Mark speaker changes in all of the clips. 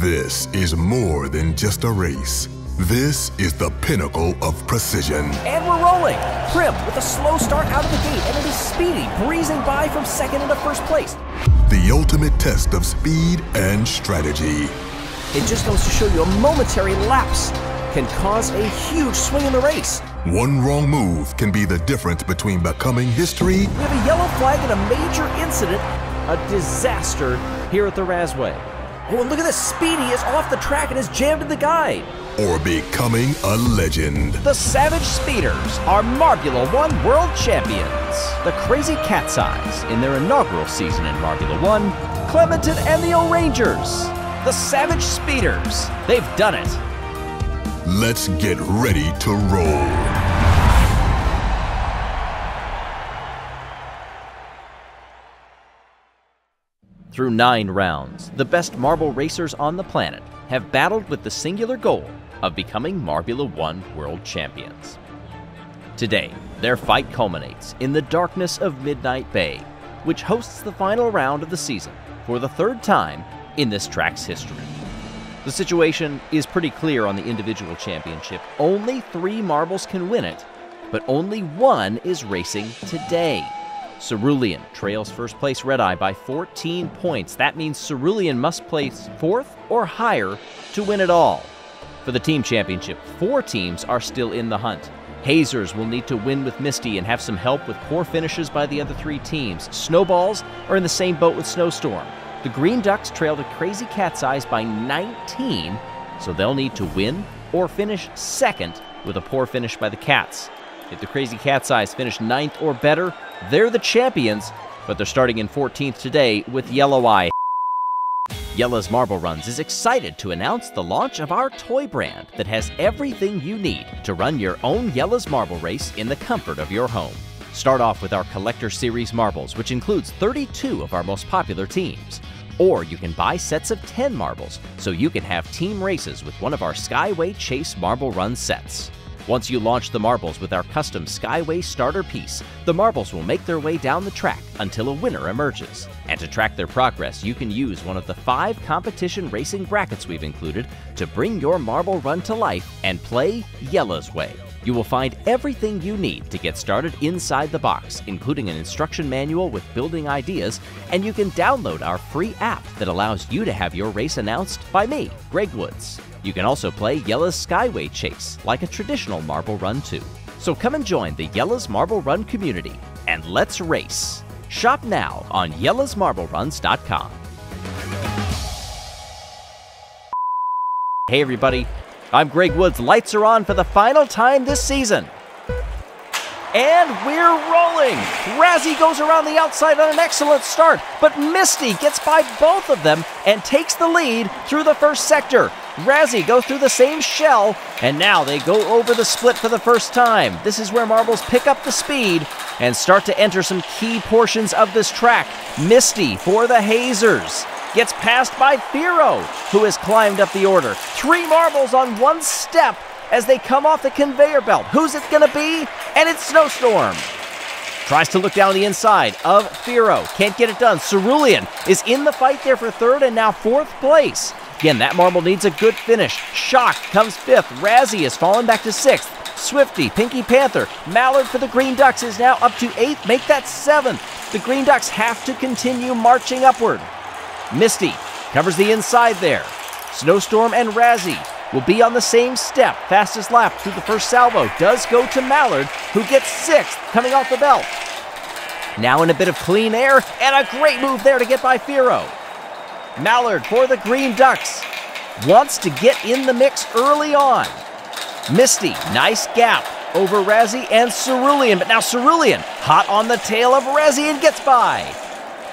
Speaker 1: This is more than just a race. This is the pinnacle of precision.
Speaker 2: And we're rolling. Prim with a slow start out of the gate, and it is Speedy breezing by from second into first place.
Speaker 1: The ultimate test of speed and strategy.
Speaker 2: It just goes to show you a momentary lapse can cause a huge swing in the race.
Speaker 1: One wrong move can be the difference between becoming history.
Speaker 2: We have a yellow flag and a major incident, a disaster here at the Razway. Oh, and look at this. Speedy is off the track and is jammed in the guide.
Speaker 1: Or becoming a legend.
Speaker 2: The Savage Speeders are Marbula One World Champions. The Crazy Cat's Eyes in their inaugural season in Marbula One. Clementon and the O'Rangers. The Savage Speeders. They've done it.
Speaker 1: Let's get ready to roll.
Speaker 2: Through nine rounds, the best marble racers on the planet have battled with the singular goal of becoming Marbula One World Champions. Today, their fight culminates in the darkness of Midnight Bay, which hosts the final round of the season for the third time in this track's history. The situation is pretty clear on the individual championship. Only three marbles can win it, but only one is racing today. Cerulean trails first place Red Eye by 14 points. That means Cerulean must place fourth or higher to win it all. For the team championship, four teams are still in the hunt. Hazers will need to win with Misty and have some help with poor finishes by the other three teams. Snowballs are in the same boat with Snowstorm. The Green Ducks trailed a Crazy Cat's Eyes by 19, so they'll need to win or finish second with a poor finish by the Cats. If the Crazy Cat's Eyes finish ninth or better, they're the champions, but they're starting in 14th today with Yellow Eye. Jelle's Marble Runs is excited to announce the launch of our toy brand that has everything you need to run your own Jelle's Marble race in the comfort of your home. Start off with our Collector Series marbles, which includes 32 of our most popular teams. Or you can buy sets of 10 marbles so you can have team races with one of our Skyway Chase Marble Run sets. Once you launch the marbles with our custom Skyway starter piece, the marbles will make their way down the track until a winner emerges. And to track their progress, you can use one of the five competition racing brackets we've included to bring your marble run to life and play Jelle's Way. You will find everything you need to get started inside the box, including an instruction manual with building ideas, and you can download our free app that allows you to have your race announced by me, Greg Woods. You can also play Jelle's Skyway Chase like a traditional marble run too. So come and join the Jelle's Marble Run community and let's race. Shop now on jellesmarbleruns.com. Hey everybody, I'm Greg Woods. Lights are on for the final time this season. And we're rolling! Razzie goes around the outside on an excellent start, but Misty gets by both of them and takes the lead through the first sector. Razzie goes through the same shell, and now they go over the split for the first time. This is where marbles pick up the speed and start to enter some key portions of this track. Misty for the Hazers gets passed by Firo, who has climbed up the order. Three marbles on one step as they come off the conveyor belt. Who's it going to be? And it's Snowstorm. Tries to look down the inside of Firo. Can't get it done. Cerulean is in the fight there for third and now fourth place. Again, that marble needs a good finish. Shock comes fifth. Razzie has fallen back to sixth. Swifty, Pinky Panther, Mallard for the Green Ducks is now up to eighth. Make that seventh. The Green Ducks have to continue marching upward. Misty covers the inside there. Snowstorm and Razzie will be on the same step. Fastest lap through the first salvo does go to Mallard, who gets sixth coming off the belt. Now in a bit of clean air, and a great move there to get by Firo. Mallard for the Green Ducks wants to get in the mix early on. Misty, nice gap over Razzie and Cerulean, but now Cerulean hot on the tail of Razzie and gets by.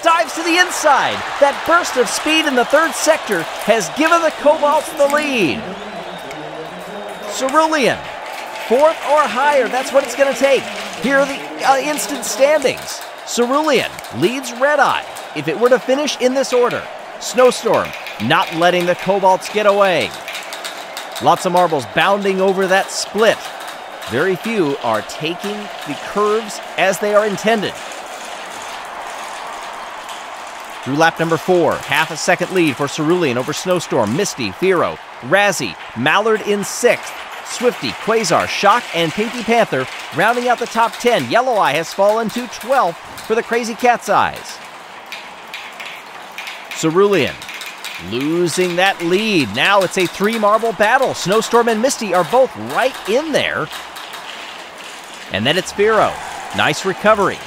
Speaker 2: Dives to the inside. That burst of speed in the third sector has given the Cobalts the lead. Cerulean, fourth or higher, that's what it's going to take. Here are the uh, instant standings. Cerulean leads Red Eye if it were to finish in this order. Snowstorm not letting the Cobalts get away. Lots of marbles bounding over that split. Very few are taking the curves as they are intended. Through lap number four, half a second lead for Cerulean over Snowstorm, Misty, Firo, Razzie, Mallard in sixth. Swifty, Quasar, Shock, and Pinky Panther rounding out the top 10. Yellow Eye has fallen to 12th for the Crazy Cat's Eyes. Cerulean losing that lead. Now it's a three marble battle. Snowstorm and Misty are both right in there. And then it's Firo. Nice recovery.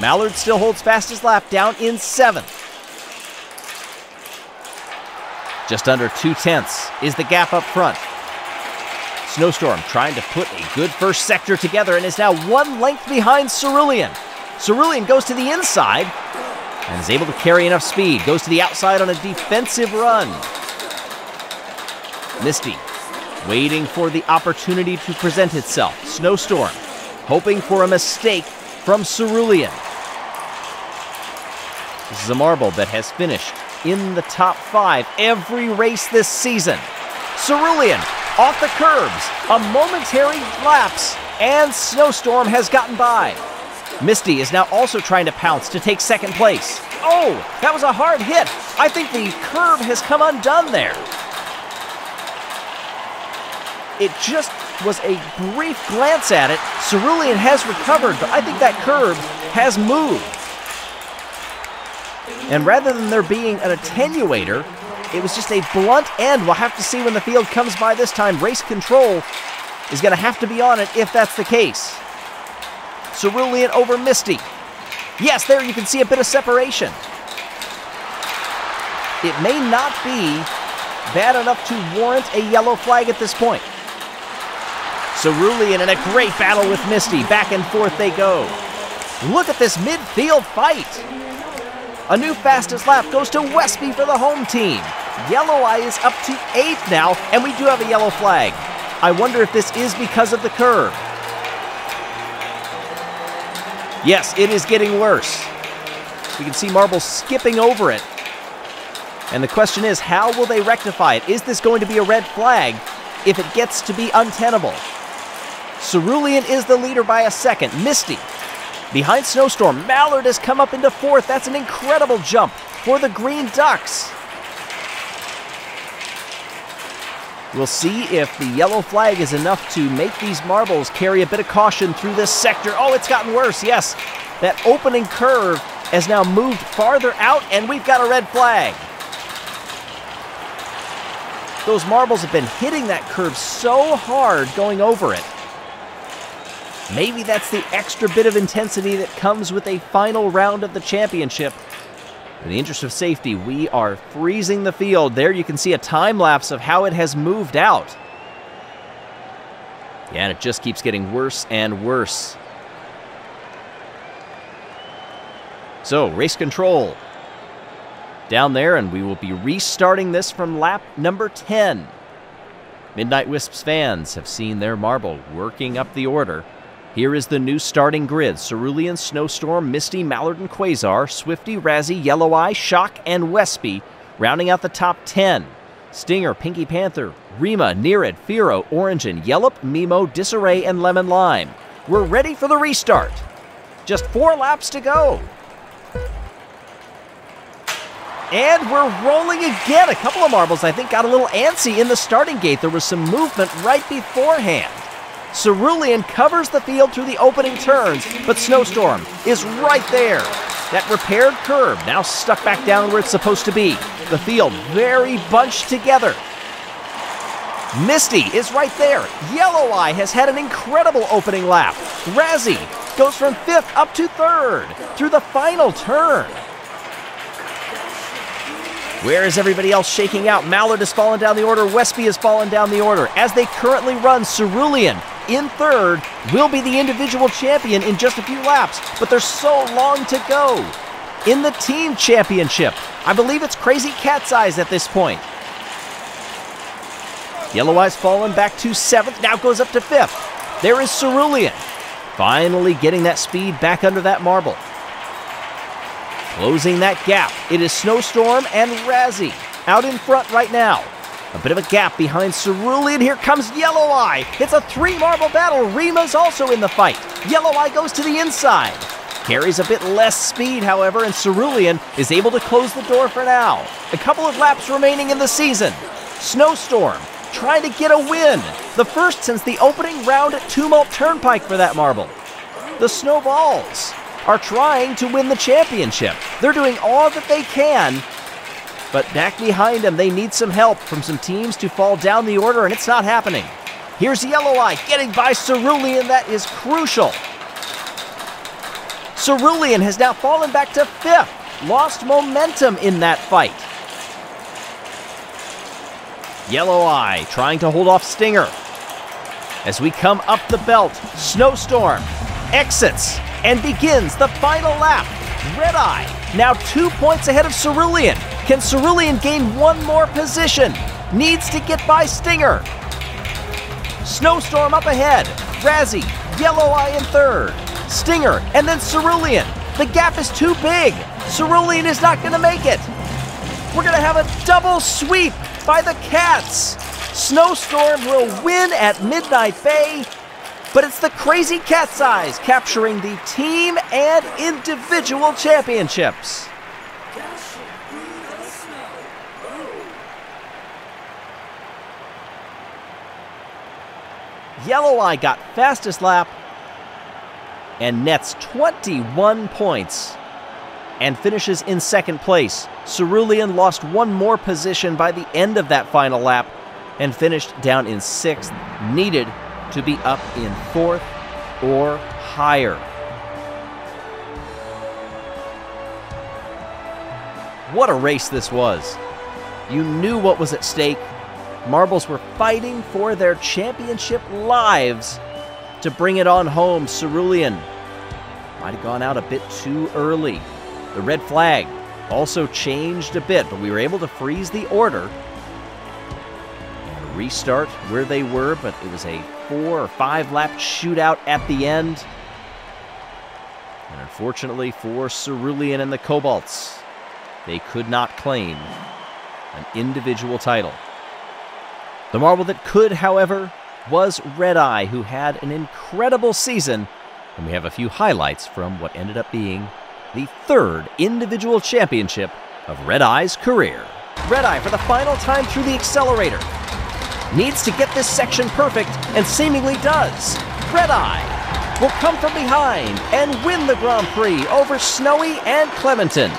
Speaker 2: Mallard still holds fastest lap down in seventh. Just under two tenths is the gap up front. Snowstorm trying to put a good first sector together and is now one length behind Cerulean. Cerulean goes to the inside and is able to carry enough speed. Goes to the outside on a defensive run. Misty waiting for the opportunity to present itself. Snowstorm hoping for a mistake from Cerulean. This is a marble that has finished in the top five every race this season. Cerulean off the curbs, a momentary lapse, and Snowstorm has gotten by. Misty is now also trying to pounce to take second place. Oh, that was a hard hit. I think the curb has come undone there. It just was a brief glance at it. Cerulean has recovered, but I think that curb has moved. And rather than there being an attenuator, it was just a blunt end. We'll have to see when the field comes by this time. Race control is going to have to be on it if that's the case. Cerulean over Misty. Yes, there you can see a bit of separation. It may not be bad enough to warrant a yellow flag at this point. Cerulean in a great battle with Misty. Back and forth they go. Look at this midfield fight. A new fastest lap goes to Westby for the home team. Yellow Eye is up to eighth now, and we do have a yellow flag. I wonder if this is because of the curve. Yes, it is getting worse. We can see Marble skipping over it. And the question is, how will they rectify it? Is this going to be a red flag if it gets to be untenable? Cerulean is the leader by a second. Misty behind Snowstorm. Mallard has come up into fourth. That's an incredible jump for the Green Ducks. We'll see if the yellow flag is enough to make these marbles carry a bit of caution through this sector. Oh, it's gotten worse. Yes, that opening curve has now moved farther out, and we've got a red flag. Those marbles have been hitting that curve so hard going over it. Maybe that's the extra bit of intensity that comes with a final round of the championship. In the interest of safety, we are freezing the field. There you can see a time lapse of how it has moved out. Yeah, and it just keeps getting worse and worse. So, race control down there, and we will be restarting this from lap number 10. Midnight Wisps fans have seen their marble working up the order. Here is the new starting grid Cerulean, Snowstorm, Misty, Mallard, and Quasar, Swifty, Razzie, Yellow Eye, Shock, and Wespy, rounding out the top 10. Stinger, Pinky Panther, Rima, Nerid, Firo, Orange, and Yellup, Mimo, Disarray, and Lemon Lime. We're ready for the restart. Just four laps to go. And we're rolling again. A couple of marbles, I think, got a little antsy in the starting gate. There was some movement right beforehand. Cerulean covers the field through the opening turns, but Snowstorm is right there. That repaired curve now stuck back down where it's supposed to be. The field very bunched together. Misty is right there. Yellow Eye has had an incredible opening lap. Razzie goes from fifth up to third through the final turn. Where is everybody else shaking out? Mallard has fallen down the order. Westby has fallen down the order. As they currently run, Cerulean in third will be the individual champion in just a few laps, but there's so long to go. In the team championship, I believe it's Crazy Cat's Eyes at this point. Yellow Eyes fallen back to seventh, now goes up to fifth. There is Cerulean, finally getting that speed back under that marble. Closing that gap, it is Snowstorm and Razzie out in front right now. A bit of a gap behind Cerulean. Here comes Yellow Eye. It's a three marble battle. Rima's also in the fight. Yellow Eye goes to the inside. Carries a bit less speed, however, and Cerulean is able to close the door for now. A couple of laps remaining in the season. Snowstorm trying to get a win, the first since the opening round at Tumult Turnpike for that marble. The Snowballs are trying to win the championship. They're doing all that they can, but back behind them, they need some help from some teams to fall down the order, and it's not happening. Here's Yellow Eye getting by Cerulean. That is crucial. Cerulean has now fallen back to fifth, lost momentum in that fight. Yellow Eye trying to hold off Stinger. As we come up the belt, Snowstorm exits and begins the final lap. Red Eye now two points ahead of Cerulean. Can Cerulean gain one more position? Needs to get by Stinger. Snowstorm up ahead. Razzie, Yellow Eye in third. Stinger, and then Cerulean. The gap is too big. Cerulean is not going to make it. We're going to have a double sweep by the Cats. Snowstorm will win at Midnight Bay, but it's the Crazy Cat's Eyes capturing the team and individual championships. Yellow Eye got fastest lap and nets 21 points and finishes in second place. Cerulean lost one more position by the end of that final lap and finished down in sixth, needed to be up in fourth or higher. What a race this was! You knew what was at stake. Marbles were fighting for their championship lives to bring it on home. Cerulean might have gone out a bit too early. The red flag also changed a bit, but we were able to freeze the order and restart where they were, but it was a four or five lap shootout at the end. And unfortunately for Cerulean and the Cobalts, they could not claim an individual title. The marble that could, however, was Red Eye, who had an incredible season, and we have a few highlights from what ended up being the third individual championship of Red Eye's career. Red Eye, for the final time through the accelerator, needs to get this section perfect and seemingly does. Red Eye will come from behind and win the Grand Prix over Snowy and Clementon.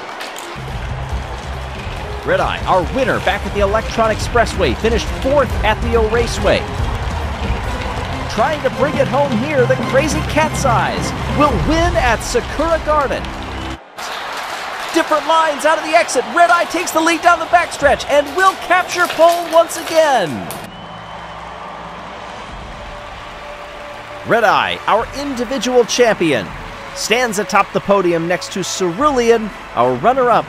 Speaker 2: Red Eye, our winner back at the Electron Expressway, finished fourth at the O Raceway. Trying to bring it home here, the Crazy Cat's Eyes will win at Sakura Garden. Different lines out of the exit. Red Eye takes the lead down the backstretch and will capture pole once again. Red Eye, our individual champion, stands atop the podium next to Cerulean, our runner up,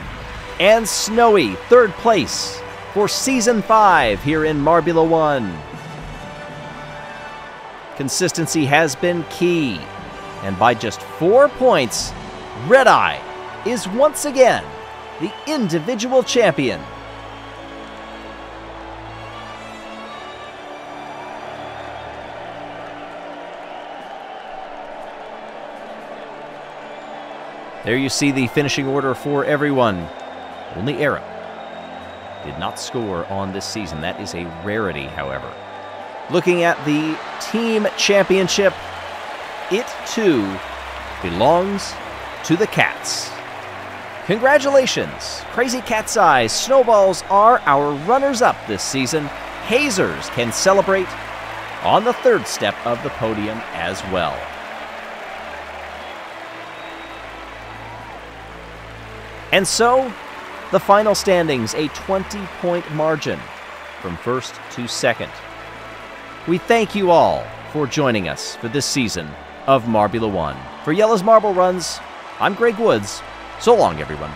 Speaker 2: and Snowy, third place for season five here in Marbula 1. Consistency has been key, and by just four points, Red Eye is once again the individual champion. There you see the finishing order for everyone. Only Arrow did not score on this season. That is a rarity, however. Looking at the team championship, it too belongs to the Cats. Congratulations! Crazy Cat's Eyes Snowballs are our runners up this season. Hazers can celebrate on the third step of the podium as well. And so, the final standings a 20 point margin from first to second. We thank you all for joining us for this season of Marbula 1. For Jelle's Marble Runs, I'm Greg Woods. So long, everyone.